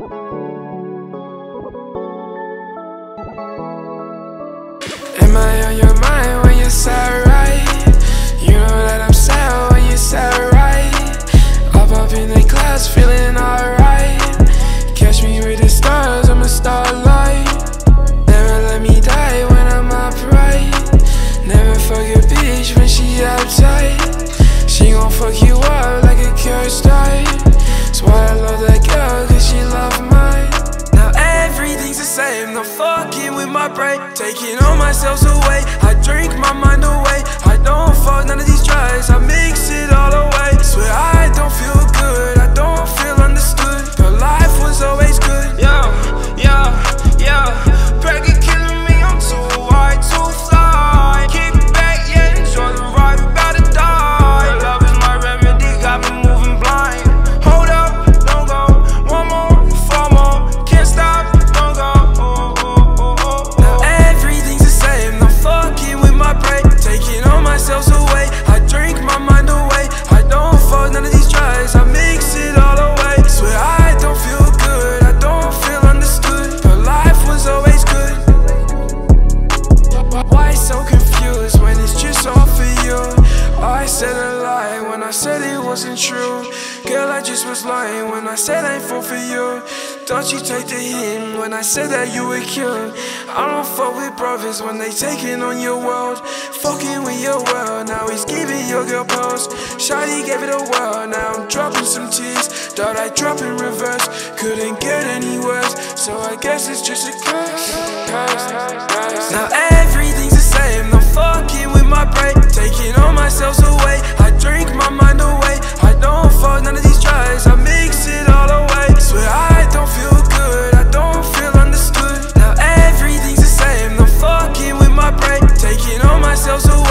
Am I on your mind when you're sad, right? You know that I'm sad when you're sad, right? Up up in the clouds, feeling alright. Catch me with the stars, I'm a starlight. Never let me die when I'm upright. Never fuck a bitch when she uptight. She gon' fuck you up like a cursed diet. That's why I love that guy. Pray Taking all myself away. I drink my mind away. I don't fuck none of these wasn't true. Girl, I just was lying when I said I fought for you. Don't you take the hint when I said that you were cute. I don't fuck with brothers when they taking on your world. Fucking with your world, now he's giving your girl pose. Shawty gave it a whirl, now I'm dropping some tears. Thought I'd drop in reverse, couldn't get any worse. So I guess it's just a curse. curse, curse. Now everything's the same, taking on myself so